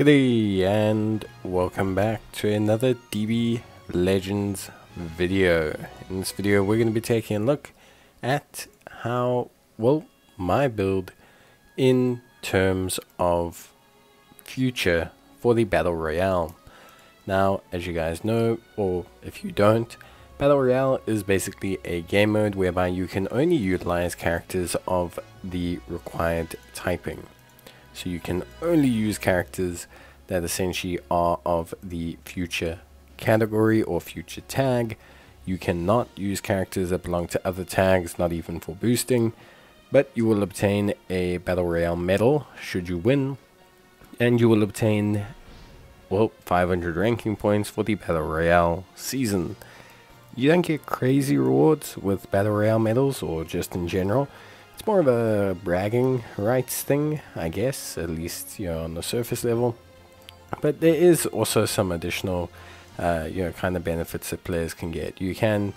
G'day and welcome back to another DB Legends video. In this video we're going to be taking a look at how, well, my build in terms of future for the Battle Royale. Now, as you guys know, or if you don't, Battle Royale is basically a game mode whereby you can only utilize characters of the required typing. So you can only use characters that essentially are of the future category or future tag. You cannot use characters that belong to other tags, not even for boosting, but you will obtain a Battle Royale medal should you win, and you will obtain, well, 500 ranking points for the Battle Royale season. You don't get crazy rewards with Battle Royale medals or just in general, it's more of a bragging rights thing, I guess, at least you know on the surface level. But there is also some additional, uh, you know, kind of benefits that players can get. You can,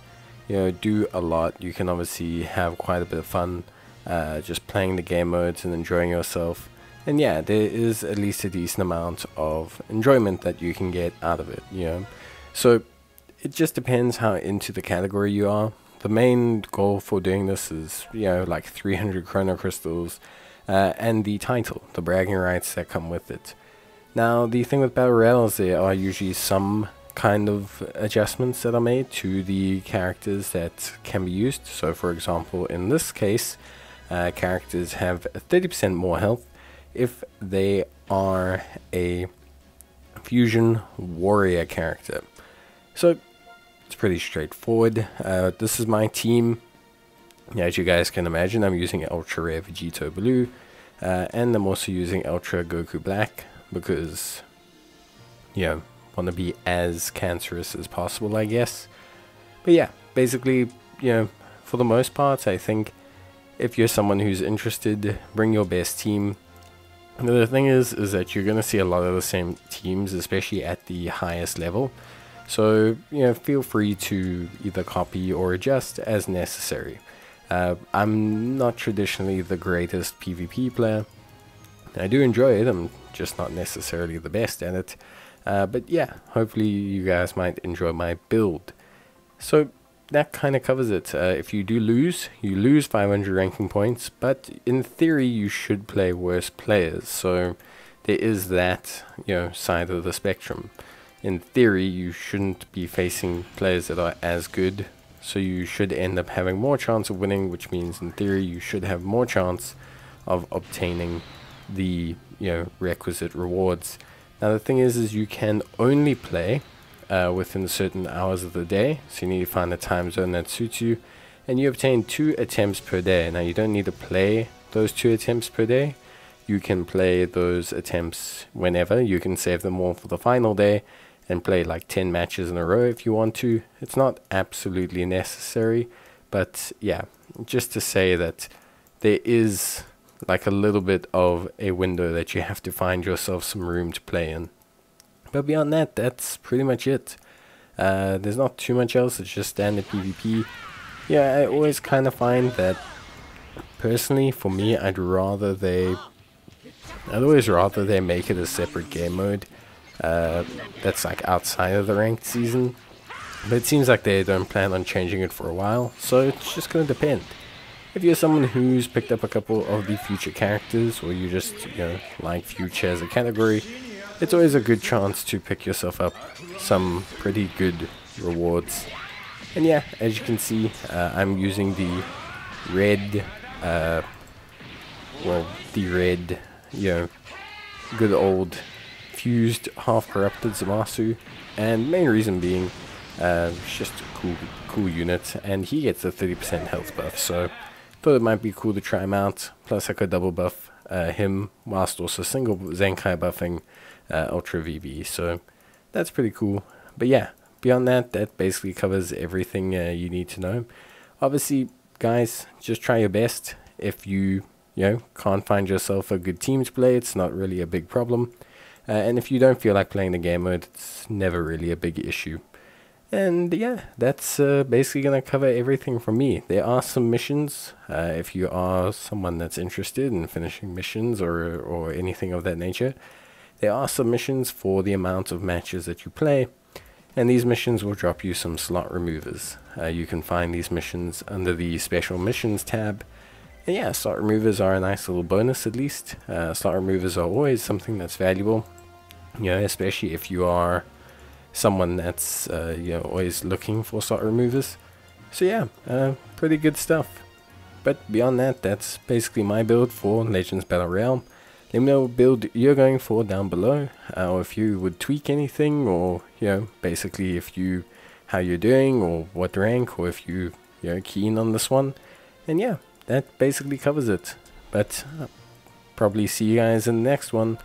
you know, do a lot. You can obviously have quite a bit of fun, uh, just playing the game modes and enjoying yourself. And yeah, there is at least a decent amount of enjoyment that you can get out of it. You know, so it just depends how into the category you are the main goal for doing this is, you know, like 300 chrono crystals uh, and the title, the bragging rights that come with it. Now, the thing with Battle Royale is there are usually some kind of adjustments that are made to the characters that can be used. So, for example, in this case, uh, characters have 30% more health if they are a fusion warrior character. So it's pretty straightforward. Uh, this is my team. As you guys can imagine, I'm using Ultra Rare Vegito Blue. Uh, and I'm also using Ultra Goku Black because, you know, want to be as cancerous as possible, I guess. But yeah, basically, you know, for the most part, I think if you're someone who's interested, bring your best team. the thing is, is that you're going to see a lot of the same teams, especially at the highest level. So, you know, feel free to either copy or adjust as necessary. Uh, I'm not traditionally the greatest PvP player. I do enjoy it, I'm just not necessarily the best at it. Uh, but yeah, hopefully you guys might enjoy my build. So that kind of covers it. Uh, if you do lose, you lose 500 ranking points, but in theory you should play worse players. So there is that, you know, side of the spectrum in theory, you shouldn't be facing players that are as good. So you should end up having more chance of winning, which means in theory you should have more chance of obtaining the you know requisite rewards. Now the thing is, is you can only play uh, within certain hours of the day, so you need to find a time zone that suits you, and you obtain two attempts per day. Now you don't need to play those two attempts per day. You can play those attempts whenever. You can save them all for the final day, and play like 10 matches in a row if you want to. It's not absolutely necessary, but yeah, just to say that there is like a little bit of a window that you have to find yourself some room to play in. But beyond that, that's pretty much it. Uh, there's not too much else, it's just standard PvP. Yeah, I always kind of find that, personally, for me, I'd rather they... I'd always rather they make it a separate game mode uh, that's like outside of the ranked season. But it seems like they don't plan on changing it for a while, so it's just going to depend. If you're someone who's picked up a couple of the future characters, or you just, you know, like future as a category, it's always a good chance to pick yourself up some pretty good rewards. And yeah, as you can see, uh, I'm using the red, uh, well, the red, you know, good old fused half corrupted Zamasu, and main reason being uh, it's just a cool cool unit, and he gets a 30% health buff, so thought it might be cool to try him out. Plus, I could double buff uh, him whilst also single Zenkai buffing uh, Ultra VB, so that's pretty cool. But yeah, beyond that, that basically covers everything uh, you need to know. Obviously, guys, just try your best. If you you know can't find yourself a good team to play, it's not really a big problem. Uh, and if you don't feel like playing the game mode, it's never really a big issue. And yeah, that's uh, basically going to cover everything from me. There are some missions. Uh, if you are someone that's interested in finishing missions or, or anything of that nature, there are some missions for the amount of matches that you play, and these missions will drop you some slot removers. Uh, you can find these missions under the special missions tab. And yeah, slot removers are a nice little bonus at least. Uh, slot removers are always something that's valuable, you know, especially if you are someone that's uh, you know always looking for slot removers. So yeah, uh, pretty good stuff. But beyond that, that's basically my build for Legends Battle Royale. Let me know what build you're going for down below, uh, or if you would tweak anything, or you know, basically if you how you're doing, or what rank, or if you you're keen on this one. And yeah, that basically covers it. But uh, probably see you guys in the next one.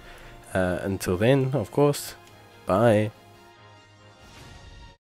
Uh, until then, of course, bye.